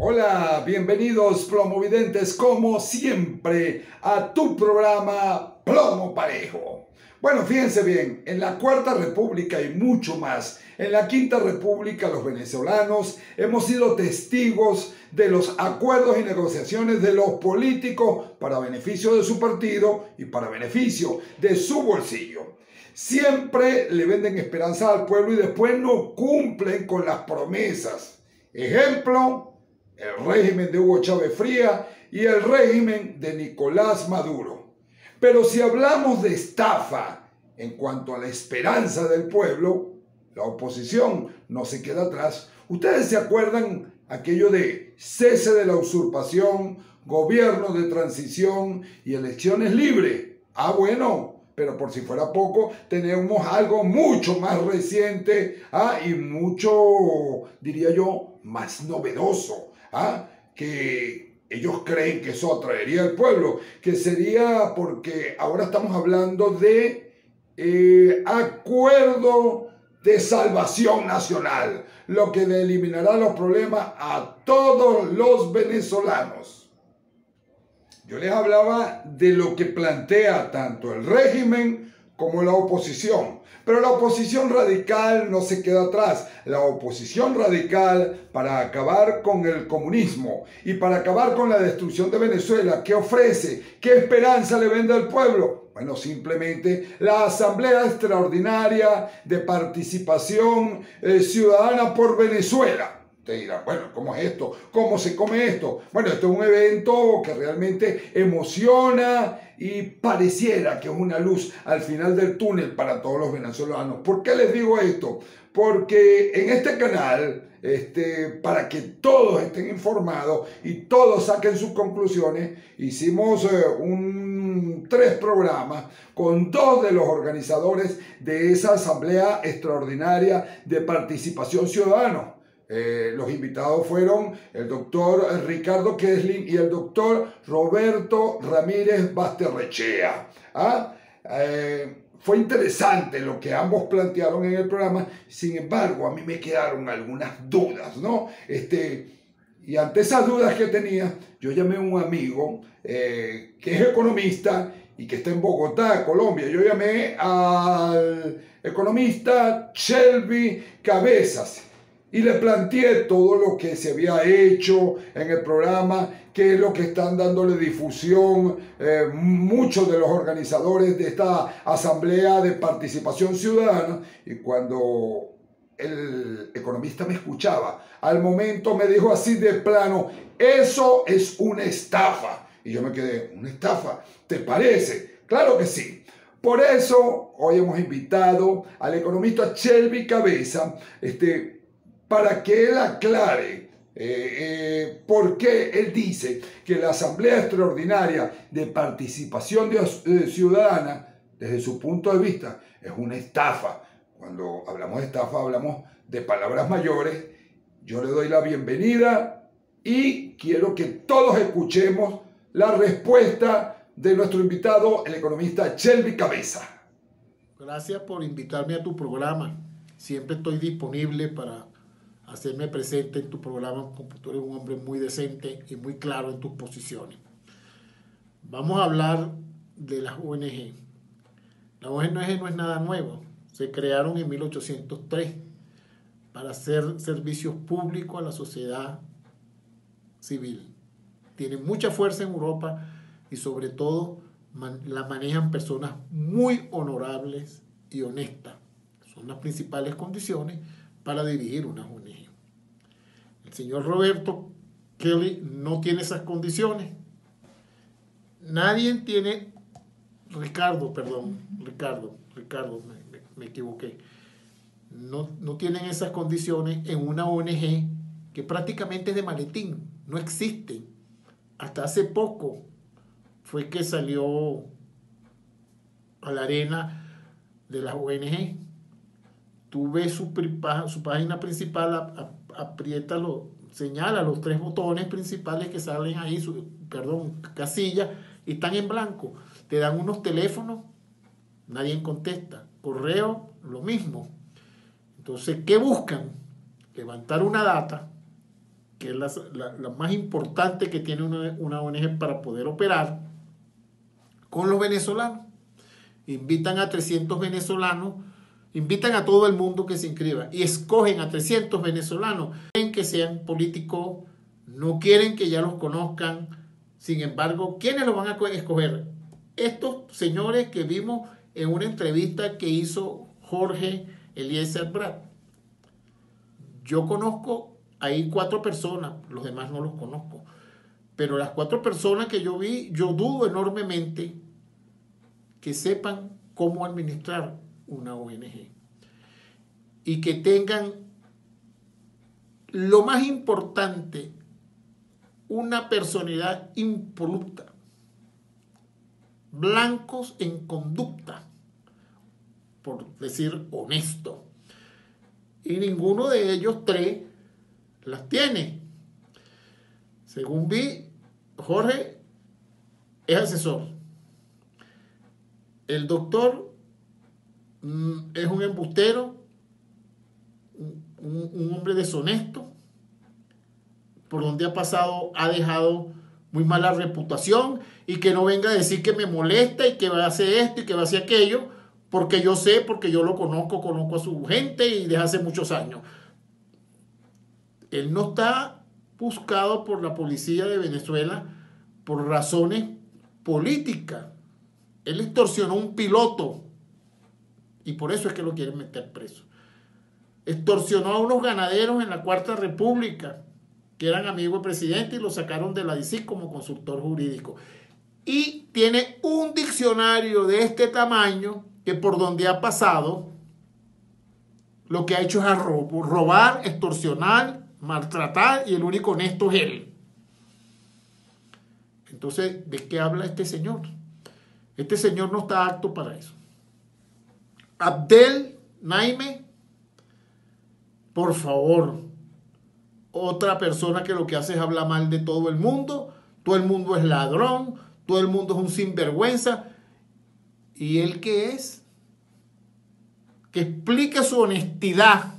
Hola, bienvenidos plomovidentes como siempre a tu programa Plomo Parejo. Bueno, fíjense bien, en la Cuarta República y mucho más, en la Quinta República los venezolanos hemos sido testigos de los acuerdos y negociaciones de los políticos para beneficio de su partido y para beneficio de su bolsillo. Siempre le venden esperanza al pueblo y después no cumplen con las promesas. Ejemplo, el régimen de Hugo Chávez Fría y el régimen de Nicolás Maduro. Pero si hablamos de estafa en cuanto a la esperanza del pueblo, la oposición no se queda atrás. Ustedes se acuerdan aquello de cese de la usurpación, gobierno de transición y elecciones libres. Ah, bueno, pero por si fuera poco, tenemos algo mucho más reciente ah, y mucho, diría yo, más novedoso. ¿Ah? que ellos creen que eso atraería al pueblo, que sería porque ahora estamos hablando de eh, acuerdo de salvación nacional, lo que eliminará los problemas a todos los venezolanos. Yo les hablaba de lo que plantea tanto el régimen como la oposición. Pero la oposición radical no se queda atrás. La oposición radical para acabar con el comunismo y para acabar con la destrucción de Venezuela, ¿qué ofrece? ¿Qué esperanza le vende al pueblo? Bueno, simplemente la Asamblea Extraordinaria de Participación eh, Ciudadana por Venezuela Usted dirá, bueno, ¿cómo es esto? ¿Cómo se come esto? Bueno, esto es un evento que realmente emociona y pareciera que es una luz al final del túnel para todos los venezolanos. ¿Por qué les digo esto? Porque en este canal, este, para que todos estén informados y todos saquen sus conclusiones, hicimos eh, un, tres programas con dos de los organizadores de esa Asamblea Extraordinaria de Participación Ciudadana eh, los invitados fueron el doctor Ricardo Kessling y el doctor Roberto Ramírez Basterrechea. ¿Ah? Eh, fue interesante lo que ambos plantearon en el programa, sin embargo, a mí me quedaron algunas dudas, ¿no? Este, y ante esas dudas que tenía, yo llamé a un amigo eh, que es economista y que está en Bogotá, Colombia. Yo llamé al economista Shelby Cabezas y le planteé todo lo que se había hecho en el programa, qué es lo que están dándole difusión eh, muchos de los organizadores de esta asamblea de participación ciudadana. Y cuando el economista me escuchaba, al momento me dijo así de plano, eso es una estafa. Y yo me quedé, ¿una estafa? ¿Te parece? Claro que sí. Por eso hoy hemos invitado al economista Shelby Cabeza, este, para que él aclare eh, eh, él dice que la Asamblea Extraordinaria de Participación Ciudadana, desde su punto de vista, es una estafa. Cuando hablamos de estafa, hablamos de palabras mayores. Yo le doy la bienvenida y quiero que todos escuchemos la respuesta de nuestro invitado, el economista Shelby Cabeza. Gracias por invitarme a tu programa. Siempre estoy disponible para hacerme presente en tu programa, porque tú eres un hombre muy decente y muy claro en tus posiciones. Vamos a hablar de las ONG. Las ONG no es nada nuevo. Se crearon en 1803 para hacer servicios públicos a la sociedad civil. Tienen mucha fuerza en Europa y sobre todo la manejan personas muy honorables y honestas. Son las principales condiciones para dirigir una ONG. El señor Roberto Kelly no tiene esas condiciones. Nadie tiene, Ricardo, perdón, Ricardo, Ricardo, me, equivoqué. No, no tienen esas condiciones en una ONG que prácticamente es de maletín, no existe. Hasta hace poco fue que salió a la arena de las ONG tú ves su, su página principal, aprieta, señala los tres botones principales que salen ahí, su, perdón, casilla, y están en blanco. Te dan unos teléfonos, nadie contesta. Correo, lo mismo. Entonces, ¿qué buscan? Levantar una data que es la, más importante que tiene una, una ONG para poder operar, con los venezolanos. Invitan a 300 venezolanos, invitan a todo el mundo que se inscriba y escogen a 300 venezolanos. Quieren que sean políticos, no quieren que ya los conozcan. Sin embargo, ¿quiénes los van a escoger? Estos señores que vimos en una entrevista que hizo Jorge Eliezer Brad. Yo conozco hay cuatro personas, los demás no los conozco. Pero las cuatro personas que yo vi, yo dudo enormemente que sepan cómo administrar una ONG. Y que tengan lo más importante, una personalidad impoluta, blancos en conducta, por decir honesto. Y ninguno de ellos tres las tiene. Según vi, Jorge es asesor. El doctor es un embustero, un, hombre deshonesto, por donde ha pasado ha dejado muy mala reputación y que no venga a decir que me molesta y que va a hacer esto y que va a hacer aquello, porque yo sé, porque yo lo conozco, conozco a su gente y desde hace muchos años. Él no está buscado por la policía de Venezuela por razones políticas. Él extorsionó a un piloto y por eso es que lo quieren meter preso. Extorsionó a unos ganaderos en la Cuarta República que eran amigos del presidente y lo sacaron de la DC como consultor jurídico. Y tiene un diccionario de este tamaño que por donde ha pasado, lo que ha hecho es robar, extorsionar, maltratar y el único honesto es él. Entonces, ¿de qué habla este señor? Este señor no está apto para eso. Abdel Naime, por favor, otra persona que lo que hace es hablar mal de todo el mundo, todo el mundo es ladrón, todo el mundo es un sinvergüenza. ¿Y él qué es? Que explique su honestidad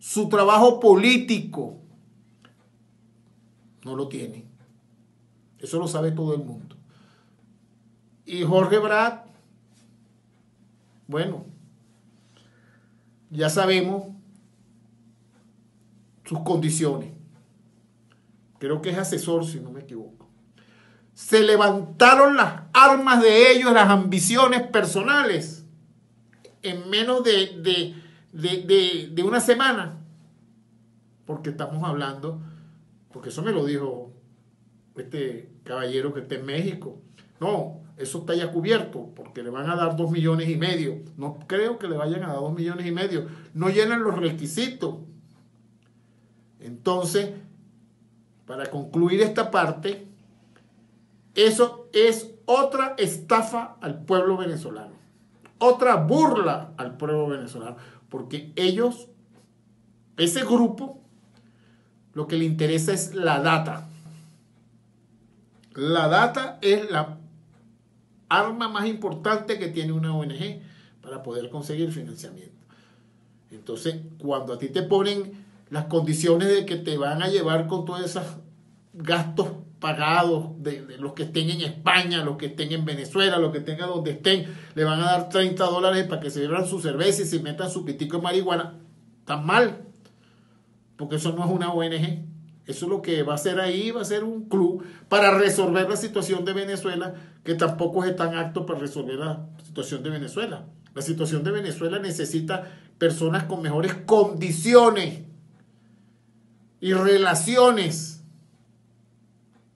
su trabajo político, no lo tiene. Eso lo sabe todo el mundo. Y Jorge Brad, bueno, ya sabemos sus condiciones. Creo que es asesor, si no me equivoco. Se levantaron las armas de ellos, las ambiciones personales, en menos de de, una semana, porque estamos hablando, porque eso me lo dijo este caballero que está en México. No, eso está ya cubierto, porque le van a dar dos millones y medio. No creo que le vayan a dar dos millones y medio. No llenan los requisitos. Entonces, para concluir esta parte, eso es otra estafa al pueblo venezolano. Otra burla al pueblo venezolano. Porque ellos, ese grupo, lo que le interesa es la data. La data es la arma más importante que tiene una ONG para poder conseguir financiamiento. Entonces, cuando a ti te ponen las condiciones de que te van a llevar con todos esos gastos pagados de, los que estén en España, los que estén en Venezuela, los que estén donde estén, le van a dar 30 dólares para que se beban su cerveza y se metan su pitico de marihuana. Tan mal, porque eso no es una ONG. Eso lo que va a ser ahí, va a ser un club para resolver la situación de Venezuela, que tampoco es tan apto para resolver la situación de Venezuela. La situación de Venezuela necesita personas con mejores condiciones y relaciones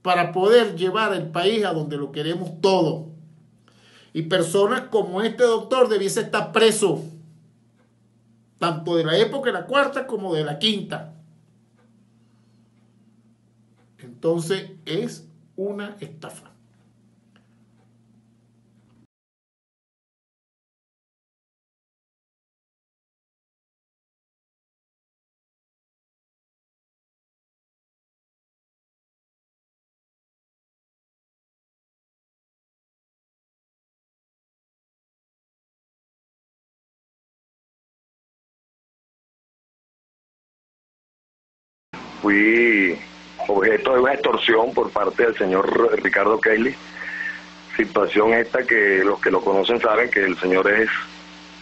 para poder llevar el país a donde lo queremos todo. Y personas como este doctor debiese estar preso, tanto de la época de la cuarta como de la quinta. Entonces es una estafa. fui objeto de una extorsión por parte del señor Ricardo Kelly. Situación esta que los que lo conocen saben que el señor es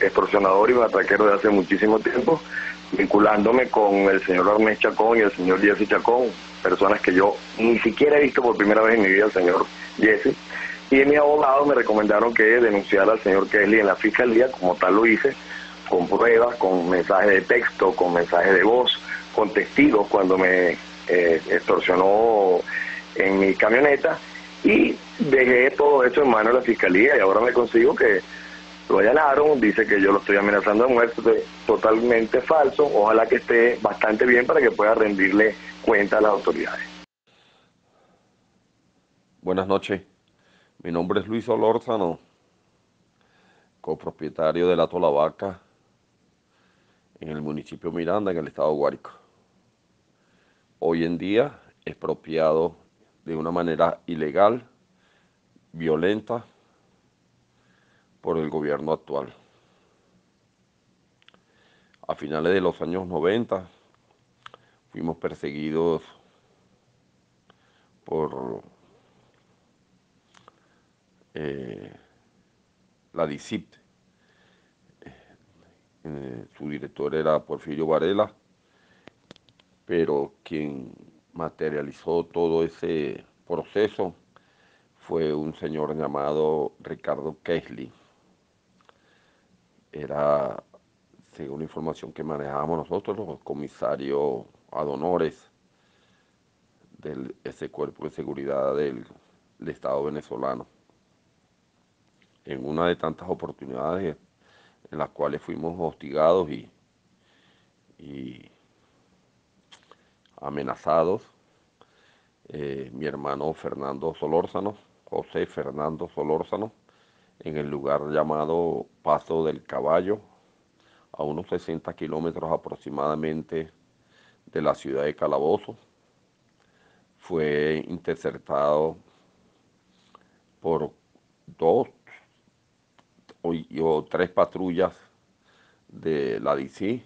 extorsionador y bataquero de hace muchísimo tiempo, vinculándome con el señor Arnés Chacón y el señor Jesse Chacón, personas que yo ni siquiera he visto por primera vez en mi vida el señor Jesse. Y mi abogado me recomendaron que denunciara al señor Kelly en la fiscalía, como tal lo hice, con pruebas, con mensajes de texto, con mensajes de voz, con testigos cuando me eh, extorsionó en mi camioneta y dejé todo eso en manos de la fiscalía y ahora me consigo que lo allanaron, dice que yo lo estoy amenazando de muerte, totalmente falso, ojalá que esté bastante bien para que pueda rendirle cuenta a las autoridades. Buenas noches, mi nombre es Luis Olórzano, copropietario de la Tolavaca en el municipio Miranda, en el estado Guárico. Hoy en día expropiado de una manera ilegal, violenta, por el gobierno actual. A finales de los años 90 fuimos perseguidos por eh, la DICIP. Eh, su director era Porfirio Varela, pero quien materializó todo ese proceso fue un señor llamado Ricardo Kesley era, según la información que manejábamos nosotros, los comisarios adonores de ese cuerpo de seguridad del, Estado venezolano. En una de tantas oportunidades en las cuales fuimos hostigados y, y amenazados, eh, mi hermano Fernando Solórzano, José Fernando Solórzano, en el lugar llamado Paso del Caballo, a unos 60 kilómetros aproximadamente de la ciudad de Calabozo. Fue interceptado por dos o, tres patrullas de la DC,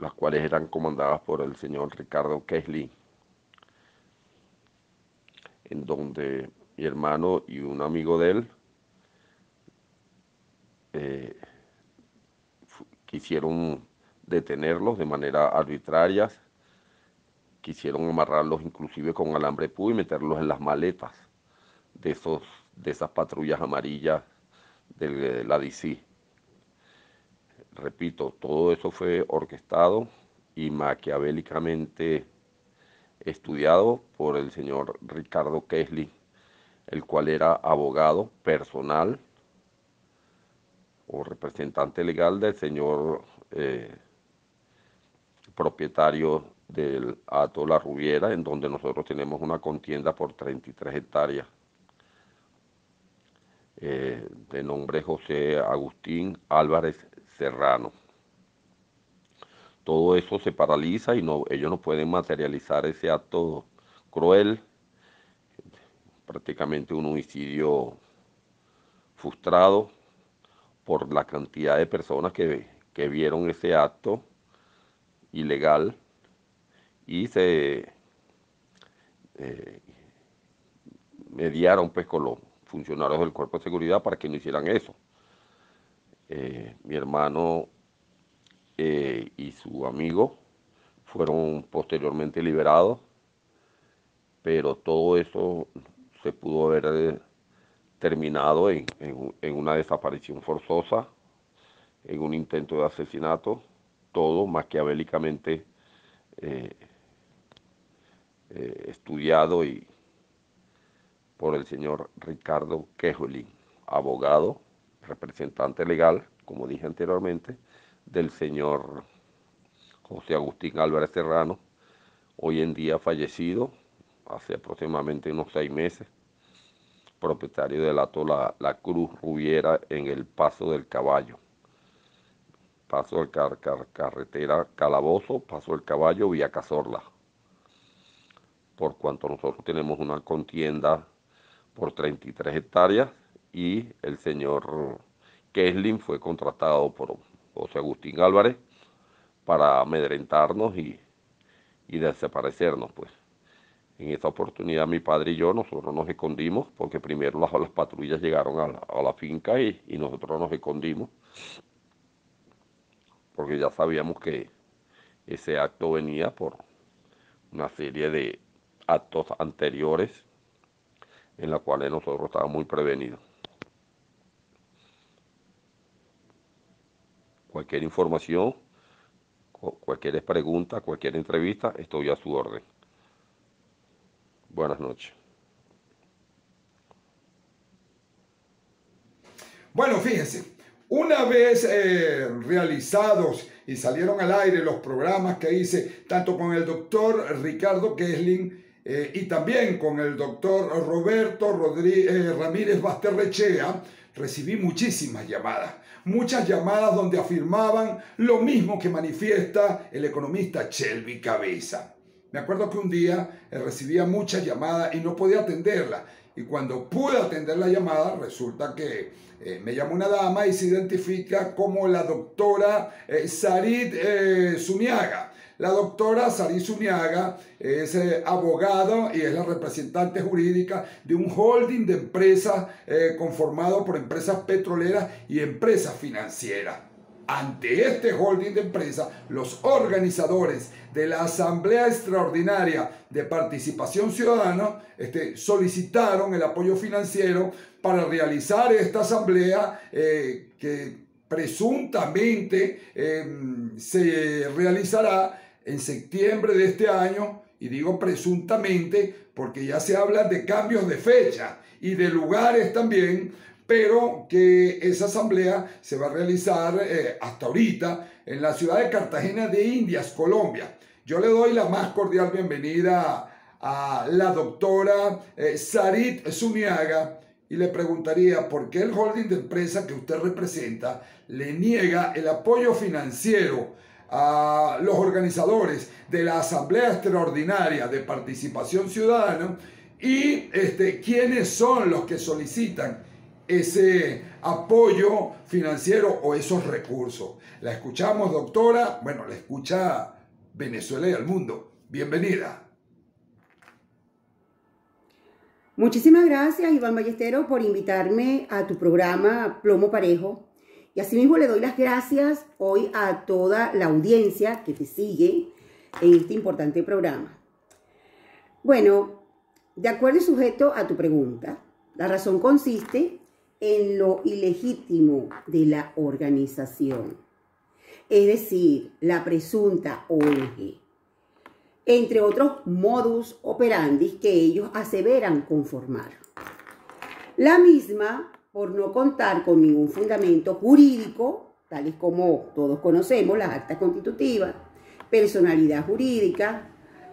las cuales eran comandadas por el señor Ricardo Kesley, en donde mi hermano y un amigo de él eh, quisieron detenerlos de manera arbitraria, quisieron amarrarlos inclusive con alambre público y meterlos en las maletas de, esos, de esas patrullas amarillas de la DC. Repito, todo eso fue orquestado y maquiavélicamente estudiado por el señor Ricardo Kesley, el cual era abogado personal o representante legal del señor eh, propietario del Ato La Rubiera, en donde nosotros tenemos una contienda por 33 hectáreas, eh, de nombre José Agustín Álvarez Todo eso se paraliza y ellos no pueden materializar ese acto cruel, prácticamente un homicidio frustrado, por la cantidad de personas que, vieron ese acto ilegal y se eh, mediaron pues con los funcionarios del cuerpo de seguridad para que no hicieran eso. Eh, mi hermano eh, y su amigo fueron posteriormente liberados, pero todo eso se pudo ver terminado en, una desaparición forzosa, en un intento de asesinato, todo maquiavélicamente eh, eh, estudiado y por el señor Ricardo Quejolín, abogado, representante legal, como dije anteriormente, del señor José Agustín Álvarez Serrano, hoy en día fallecido, hace aproximadamente unos seis meses, propietario del ato la, Cruz Rubiera en el Paso del Caballo. Paso del carretera Calabozo, Paso del Caballo, Vía Cazorla. Por cuanto nosotros tenemos una contienda por 33 hectáreas y el señor Keslin fue contratado por José Agustín Álvarez para amedrentarnos y, y desaparecernos, pues. En esta oportunidad mi padre y yo, nosotros nos escondimos, porque primero las, las patrullas llegaron a la, finca y, y nosotros nos escondimos, porque ya sabíamos que ese acto venía por una serie de actos anteriores en los cuales nosotros estábamos muy prevenidos. Cualquier información, cualquier pregunta, cualquier entrevista, estoy a su orden. Buenas noches. Bueno, fíjense, una vez eh, realizados y salieron al aire los programas que hice, tanto con el doctor Ricardo Kessling eh, y también con el doctor Roberto Rodríguez, eh, Ramírez Basterrechea, recibí muchísimas llamadas. Muchas llamadas donde afirmaban lo mismo que manifiesta el economista Shelby Cabeza. Me acuerdo que un día eh, recibía muchas llamadas y no podía atenderla. Y cuando pude atender la llamada, resulta que eh, me llama una dama y se identifica como la doctora eh, Sarit Zuniaga. La doctora Sarit Zuniaga es abogado y es la representante jurídica de un holding de empresas conformado por empresas petroleras y empresas financieras. Ante este holding de empresas, los organizadores de la Asamblea Extraordinaria de Participación Ciudadana este, solicitaron el apoyo financiero para realizar esta asamblea eh, que presuntamente em, se realizará en septiembre de este año, y digo presuntamente porque ya se habla de cambios de fecha y de lugares también, pero que esa asamblea se va a realizar eh, hasta ahorita en la ciudad de Cartagena de Indias, Colombia. Yo le doy la más cordial bienvenida a la doctora eh, Sarit Zuniaga y le preguntaría por qué el holding de empresa que usted representa le niega el apoyo financiero a los organizadores de la Asamblea Extraordinaria de Participación Ciudadana y este, quiénes son los que solicitan ese apoyo financiero o esos recursos. La escuchamos, doctora. Bueno, la escucha Venezuela y el mundo. Bienvenida. Muchísimas gracias, Iván Ballestero, por invitarme a tu programa Plomo Parejo. Y asimismo le doy las gracias hoy a toda la audiencia que te sigue en este importante programa. Bueno, de acuerdo y sujeto a tu pregunta, la razón consiste en lo ilegítimo de la organización, es decir, la presunta ONG, entre otros modus operandi que ellos aseveran conformar. La misma, por no contar con ningún fundamento jurídico, tales como todos conocemos, las actas constitutivas, personalidad jurídica,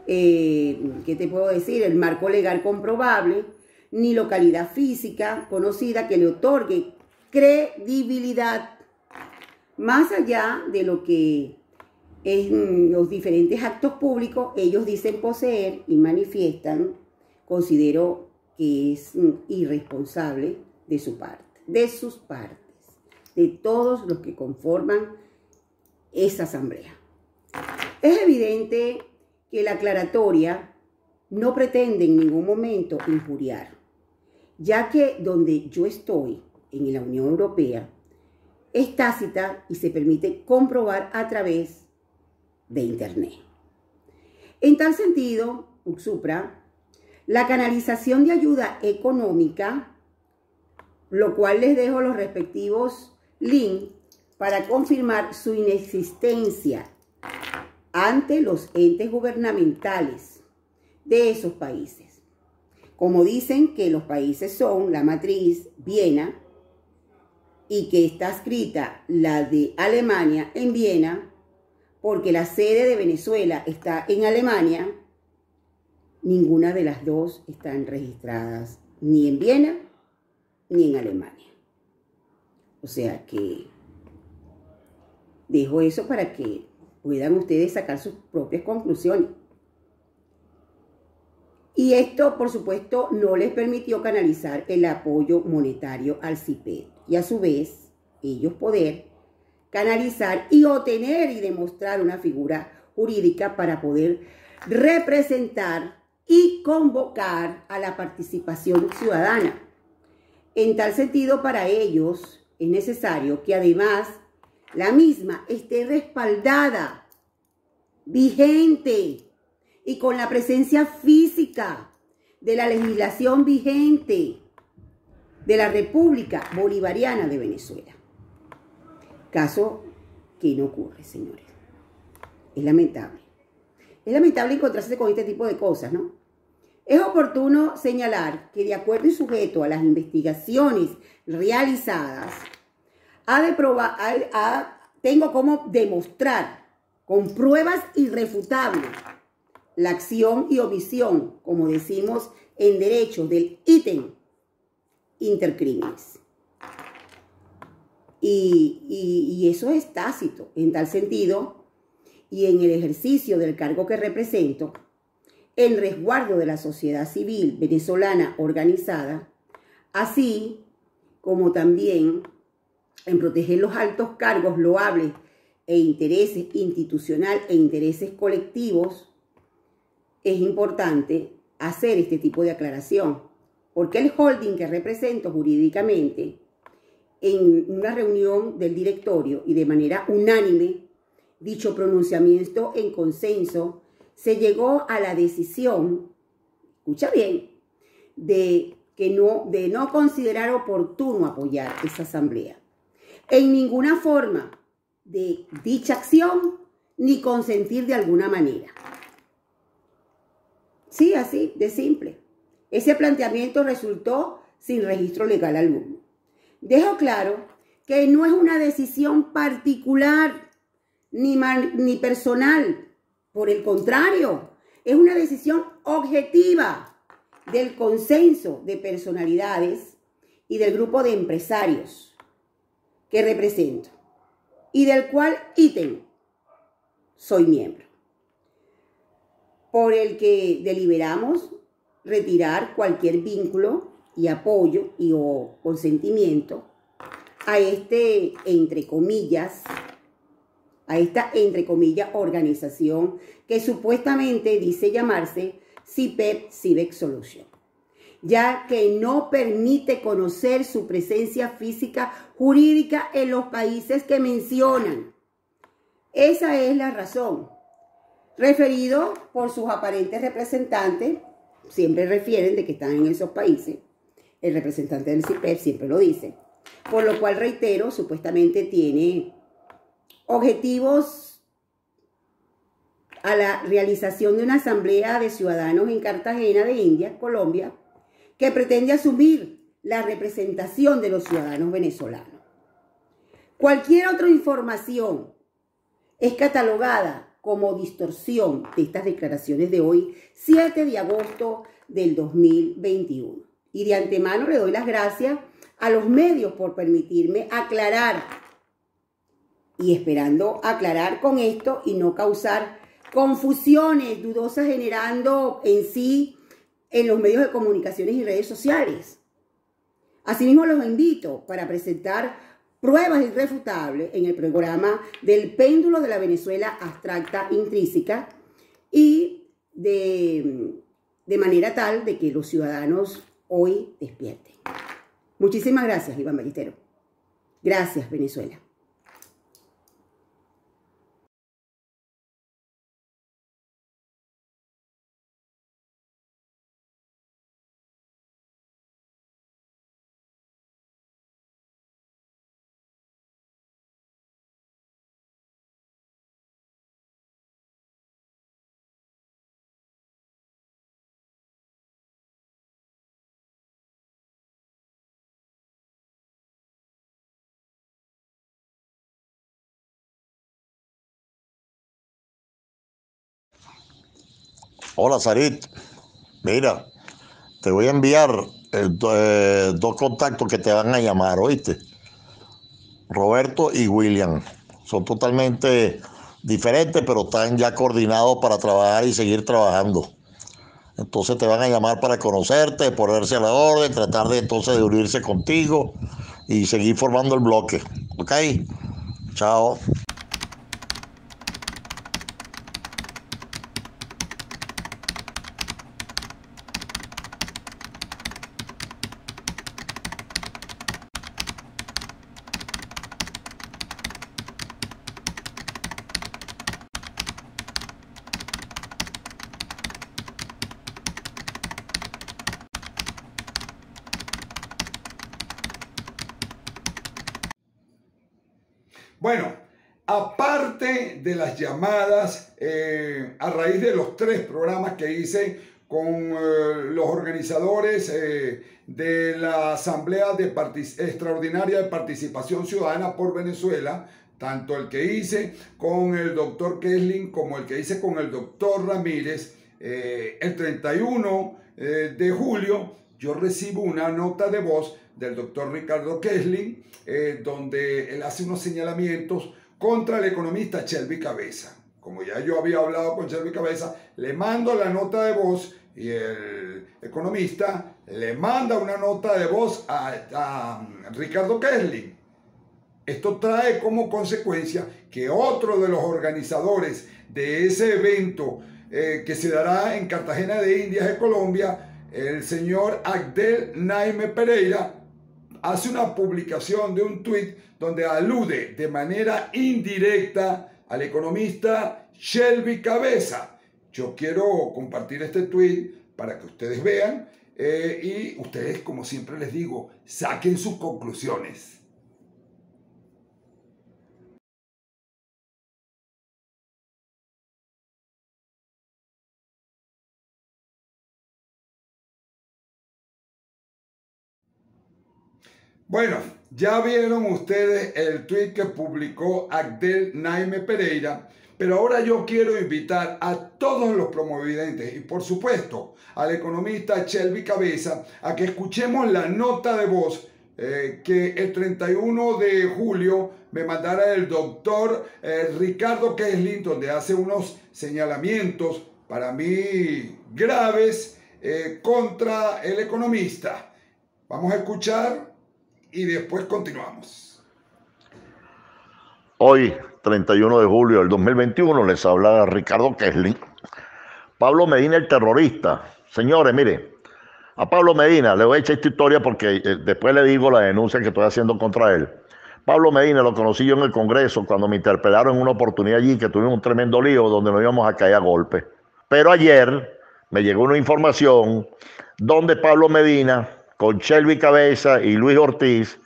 eh, ¿qué te puedo decir? El marco legal comprobable, ni localidad física conocida que le otorgue credibilidad más allá de lo que en los diferentes actos públicos ellos dicen poseer y manifiestan, considero que es irresponsable de su parte, de sus partes, de todos los que conforman esa asamblea. Es evidente que la aclaratoria no pretende en ningún momento injuriar, ya que donde yo estoy, en la Unión Europea, es tácita y se permite comprobar a través de Internet. En tal sentido, UXUPRA, la canalización de ayuda económica, lo cual les dejo los respectivos links para confirmar su inexistencia ante los entes gubernamentales de esos países. Como dicen que los países son la matriz Viena y que está escrita la de Alemania en Viena, porque la sede de Venezuela está en Alemania, ninguna de las dos están registradas ni en Viena ni en Alemania. O sea que dejo eso para que puedan ustedes sacar sus propias conclusiones. Y esto, por supuesto, no les permitió canalizar el apoyo monetario al CIPED. Y a su vez, ellos poder canalizar y obtener y demostrar una figura jurídica para poder representar y convocar a la participación ciudadana. En tal sentido, para ellos es necesario que además la misma esté respaldada, vigente y con la presencia física de la legislación vigente de la República Bolivariana de Venezuela. Caso que no ocurre, señores. Es lamentable. Es lamentable encontrarse con este tipo de cosas, ¿no? Es oportuno señalar que de acuerdo y sujeto a las investigaciones realizadas, tengo como demostrar con pruebas irrefutables la acción y omisión, como decimos en derecho, del ítem intercrímenes. Y, eso es tácito en tal sentido, y en el ejercicio del cargo que represento, en resguardo de la sociedad civil venezolana organizada, así como también en proteger los altos cargos loables e intereses institucional e intereses colectivos, es importante hacer este tipo de aclaración, porque el holding que represento jurídicamente, en una reunión del directorio y de manera unánime, dicho pronunciamiento en consenso, se llegó a la decisión, escucha bien, de, que no, de no considerar oportuno apoyar esa asamblea. En ninguna forma de dicha acción ni consentir de alguna manera. Sí, así, de simple. Ese planteamiento resultó sin registro legal alguno. Dejo claro que no es una decisión particular ni, ni personal. Por el contrario, es una decisión objetiva del consenso de personalidades y del grupo de empresarios que represento y del cual ítem soy miembro. Por el que deliberamos retirar cualquier vínculo y apoyo y o consentimiento a este, entre comillas, a esta, entre comillas, organización que supuestamente dice llamarse CIPEP Civic Solution, ya que no permite conocer su presencia física jurídica en los países que mencionan. Esa es la razón referido por sus aparentes representantes, siempre refieren de que están en esos países, el representante del CIPEP siempre lo dice, por lo cual reitero, supuestamente tiene objetivos a la realización de una asamblea de ciudadanos en Cartagena de India, Colombia, que pretende asumir la representación de los ciudadanos venezolanos. Cualquier otra información es catalogada como distorsión de estas declaraciones de hoy, 7 de agosto del 2021. Y de antemano le doy las gracias a los medios por permitirme aclarar y esperando aclarar con esto y no causar confusiones dudosas generando en sí en los medios de comunicaciones y redes sociales. Asimismo los invito para presentar pruebas irrefutables en el programa del péndulo de la Venezuela abstracta intrínseca y de, de manera tal de que los ciudadanos hoy despierten. Muchísimas gracias, Iván Ballestero. Gracias, Venezuela. Hola, Sarit. Mira, te voy a enviar eh, dos contactos que te van a llamar, ¿oíste? Roberto y William. Son totalmente diferentes, pero están ya coordinados para trabajar y seguir trabajando. Entonces te van a llamar para conocerte, ponerse a la orden, tratar de entonces de unirse contigo y seguir formando el bloque. ¿Ok? Chao. Bueno, aparte de las llamadas eh, a raíz de los tres programas que hice con eh, los organizadores eh, de la Asamblea Extraordinaria de Participación Ciudadana por Venezuela, tanto el que hice con el doctor Kessling como el que hice con el doctor Ramírez, el 31 de julio yo recibo una nota de voz del doctor Ricardo Kessling, donde él hace unos señalamientos contra el economista Shelby Cabeza. Como ya yo había hablado con Shelby Cabeza, le mando la nota de voz y el economista le manda una nota de voz a, Ricardo Kessling. Esto trae como consecuencia que otro de los organizadores de ese evento eh, que se dará en Cartagena de Indias de Colombia, el señor Agdel Naime Pereira, hace una publicación de un tuit donde alude de manera indirecta al economista Shelby Cabeza. Yo quiero compartir este tuit para que ustedes vean eh, y ustedes, como siempre les digo, saquen sus conclusiones. Bueno, ya vieron ustedes el tweet que publicó Agdel Naime Pereira, pero ahora yo quiero invitar a todos los promovidentes y por supuesto al economista Shelby Cabeza a que escuchemos la nota de voz eh, que el 31 de julio me mandara el doctor eh, Ricardo Kessling, donde hace unos señalamientos para mí graves eh, contra el economista. Vamos a escuchar y después continuamos. Hoy, 31 de julio del 2021, les habla Ricardo Kessling. Pablo Medina, el terrorista. Señores, mire, a Pablo Medina le voy a echar esta historia porque eh, después le digo la denuncia que estoy haciendo contra él. Pablo Medina lo conocí yo en el Congreso cuando me interpelaron en una oportunidad allí que tuvimos un tremendo lío donde nos íbamos a caer a golpe. Pero ayer me llegó una información donde Pablo Medina con Shelby Cabeza y Luis Ortiz,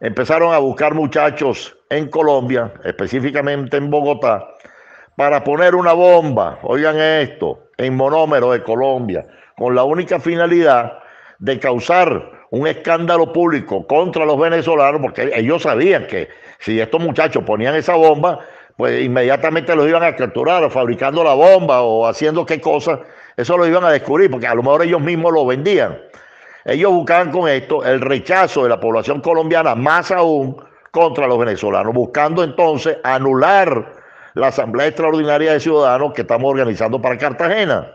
empezaron a buscar muchachos en Colombia, específicamente en Bogotá, para poner una bomba, oigan esto, en monómero de Colombia, con la única finalidad de causar un escándalo público contra los venezolanos, porque ellos sabían que si estos muchachos ponían esa bomba, pues inmediatamente los iban a capturar, o fabricando la bomba, o haciendo qué cosa, eso lo iban a descubrir, porque a lo mejor ellos mismos lo vendían. Ellos buscaban con esto el rechazo de la población colombiana, más aún contra los venezolanos, buscando entonces anular la Asamblea Extraordinaria de Ciudadanos que estamos organizando para Cartagena.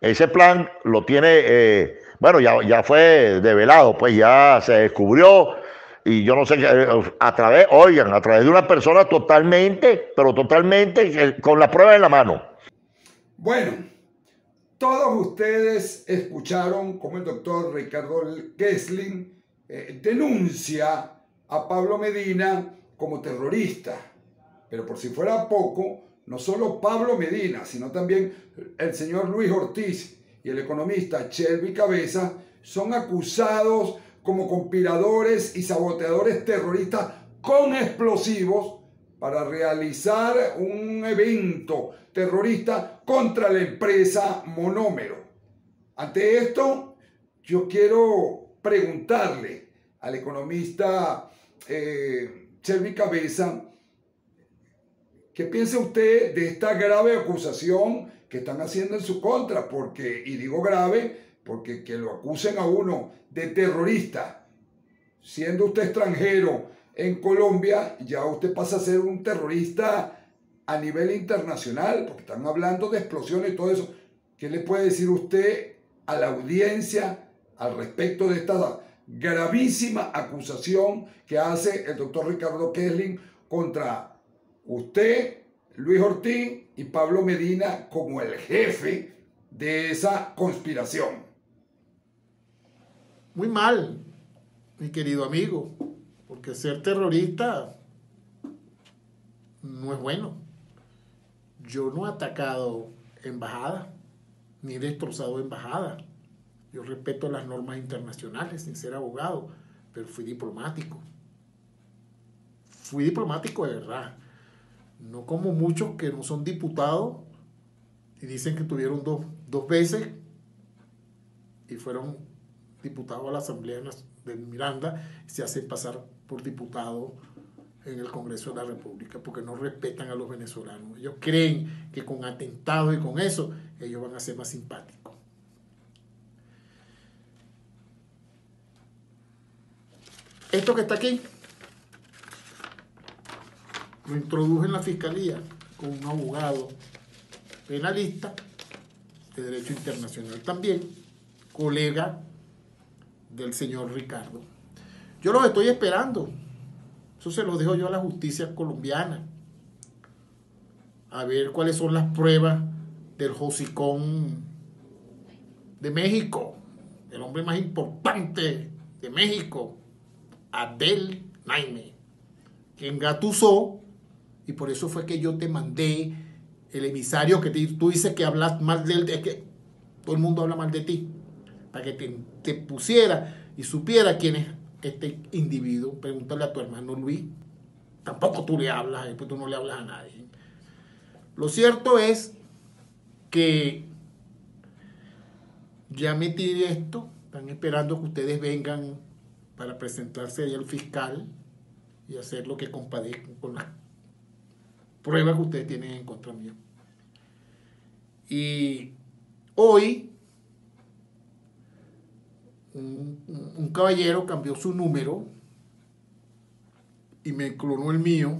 Ese plan lo tiene, eh, bueno, ya, ya fue develado, pues ya se descubrió y yo no sé, eh, a través, oigan, a través de una persona totalmente, pero totalmente con la prueba en la mano. Bueno, todos ustedes escucharon cómo el doctor Ricardo Kessling eh, denuncia a Pablo Medina como terrorista. Pero por si fuera poco, no solo Pablo Medina, sino también el señor Luis Ortiz y el economista Shelby Cabeza son acusados como conspiradores y saboteadores terroristas con explosivos para realizar un evento terrorista contra la empresa Monómero. Ante esto, yo quiero preguntarle al economista eh, Cabeza, ¿qué piensa usted de esta grave acusación que están haciendo en su contra? Porque, y digo grave, porque que lo acusen a uno de terrorista, siendo usted extranjero, en Colombia, ya usted pasa a ser un terrorista a nivel internacional, porque están hablando de explosiones y todo eso. ¿Qué le puede decir usted a la audiencia al respecto de esta gravísima acusación que hace el doctor Ricardo Kessling contra usted, Luis Ortiz y Pablo Medina como el jefe de esa conspiración? Muy mal, mi querido amigo. Porque ser terrorista no es bueno. Yo no he atacado embajada, ni he destrozado embajada. Yo respeto las normas internacionales sin ser abogado, pero fui diplomático. fui diplomático de verdad. No como muchos que no son diputados y dicen que tuvieron dos, dos veces y fueron diputados a la Asamblea de Miranda se hacen pasar por diputados en el Congreso de la República porque no respetan a los venezolanos. Ellos creen que con atentados y con eso ellos van a ser más simpáticos. Esto que está aquí lo introduje en la fiscalía con un abogado penalista de derecho internacional también, colega del señor Ricardo. Yo los estoy esperando. Eso se lo dejo yo a la justicia colombiana. A ver cuáles son las pruebas del Josicón de México, el hombre más importante de México, Adel Naime, que engatusó, y por eso fue que yo te mandé el emisario que tú dices que hablas mal de él, es que todo el mundo habla mal de ti, para que te, te pusiera y supiera quién es este individuo. Pregúntale a tu hermano Luis. Tampoco tú le hablas, después tú no le hablas a nadie. Lo cierto es que ya metí esto, están esperando que ustedes vengan para presentarse ahí al fiscal y hacer lo que compadezcan con las pruebas que ustedes tienen en contra mío. Y hoy un, caballero cambió su número y me clonó el mío.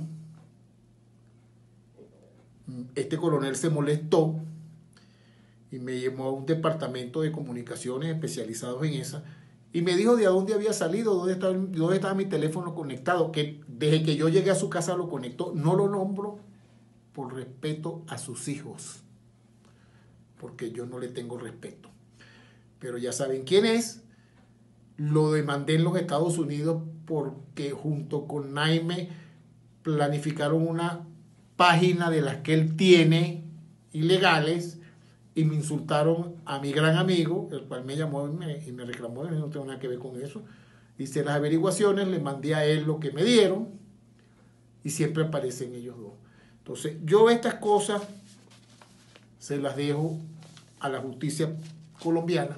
Este coronel se molestó y me llamó a un departamento de comunicaciones especializados en esa y me dijo de dónde había salido, dónde estaba, dónde estaba mi teléfono conectado, que desde que yo llegué a su casa lo conectó. No lo nombro por respeto a sus hijos, porque yo no le tengo respeto. Pero ya saben quién es. Lo demandé en los Estados Unidos porque junto con Naime planificaron una página de las que él tiene ilegales y me insultaron a mi gran amigo, el cual me llamó y me, reclamó, y no tengo nada que ver con eso. Hice las averiguaciones, le mandé a él lo que me dieron y siempre aparecen ellos dos. Entonces, yo estas cosas se las dejo a la justicia colombiana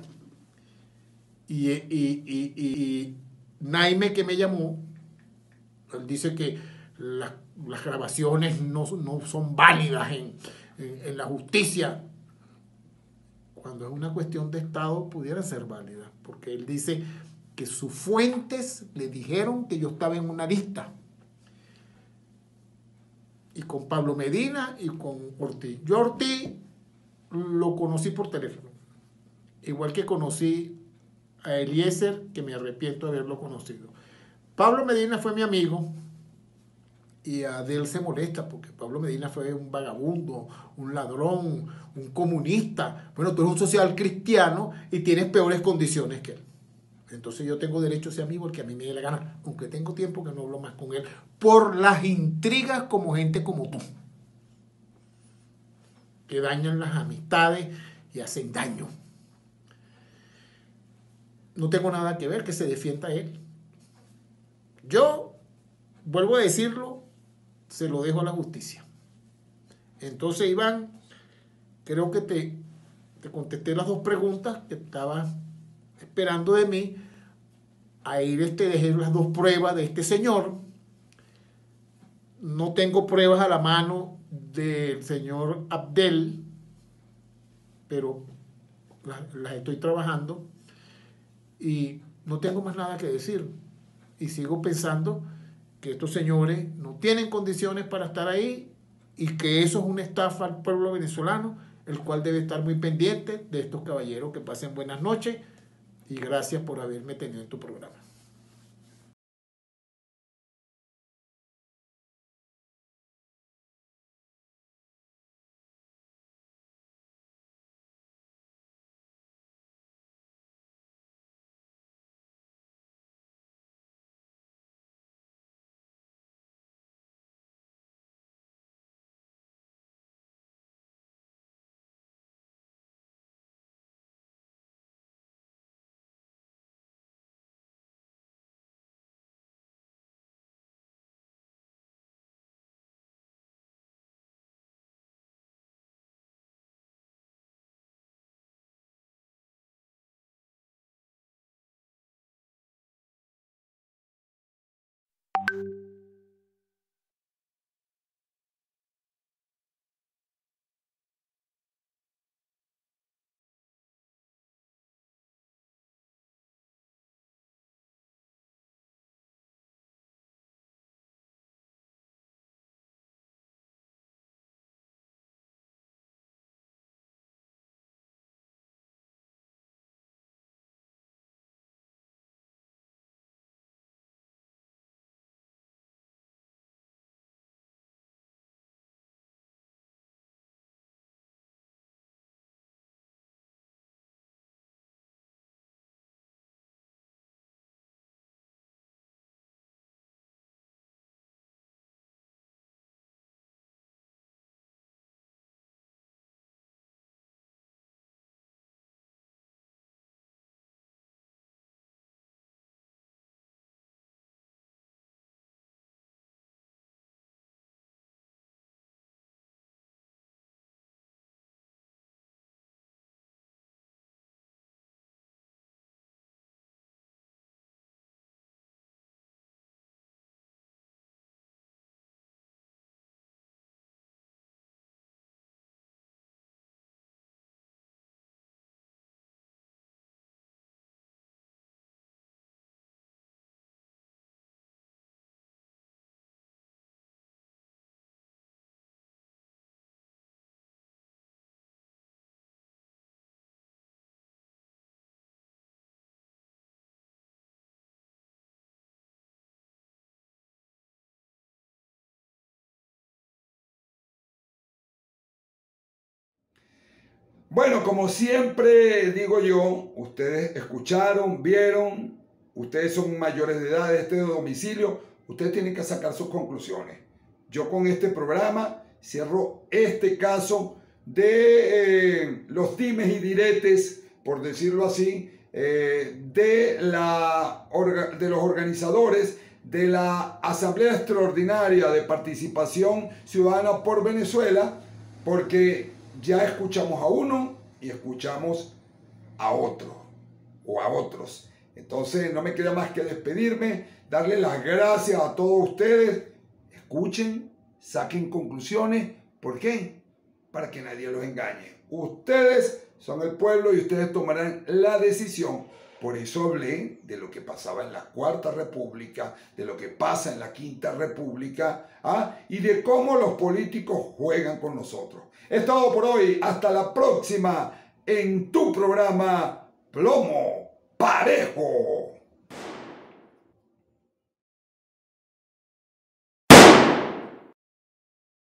y, Naime que me llamó, él dice que las grabaciones no, son válidas en, en la justicia cuando es una cuestión de Estado, pudiera ser válida, porque él dice que sus fuentes le dijeron que yo estaba en una lista. Y con Pablo Medina y con Ortiz. Yo Ortiz lo conocí por teléfono, igual que conocí a Eliezer, que me arrepiento de haberlo conocido. Pablo Medina fue mi amigo, y Adel se molesta porque Pablo Medina fue un vagabundo, un ladrón, un comunista. Bueno, tú eres un social cristiano y tienes peores condiciones que él. Entonces yo tengo derecho a ser amigo porque a mí me dé la gana, aunque tengo tiempo que no hablo más con él, por las intrigas como gente como tú, que dañan las amistades y hacen daño. No tengo nada que ver que se defienda él. Yo, vuelvo a decirlo, se lo dejo a la justicia. Entonces, Iván, creo que te, te contesté las dos preguntas que estaba esperando de mí. Ahí te dejé las dos pruebas de este señor. No tengo pruebas a la mano del señor Abdel, pero las estoy trabajando y no tengo más nada que decir. Y sigo pensando que estos señores no tienen condiciones para estar ahí y que eso es una estafa al pueblo venezolano, el cual debe estar muy pendiente de estos caballeros que pasen buenas noches y gracias por haberme tenido en tu programa. Bueno, como siempre digo yo, ustedes escucharon, vieron, ustedes son mayores de edad de este domicilio, ustedes tienen que sacar sus conclusiones. Yo con este programa cierro este caso de eh, los dimes y diretes, por decirlo así, eh, de, la, de los organizadores de la Asamblea Extraordinaria de Participación Ciudadana por Venezuela, porque ya escuchamos a uno y escuchamos a otro o a otros. Entonces no me queda más que despedirme, darle las gracias a todos ustedes. Escuchen, saquen conclusiones. ¿Por qué? Para que nadie los engañe. Ustedes son el pueblo y ustedes tomarán la decisión. Por eso hablé de lo que pasaba en la Cuarta República, de lo que pasa en la Quinta República ¿ah? y de cómo los políticos juegan con nosotros. Es todo por hoy. Hasta la próxima en tu programa Plomo Parejo.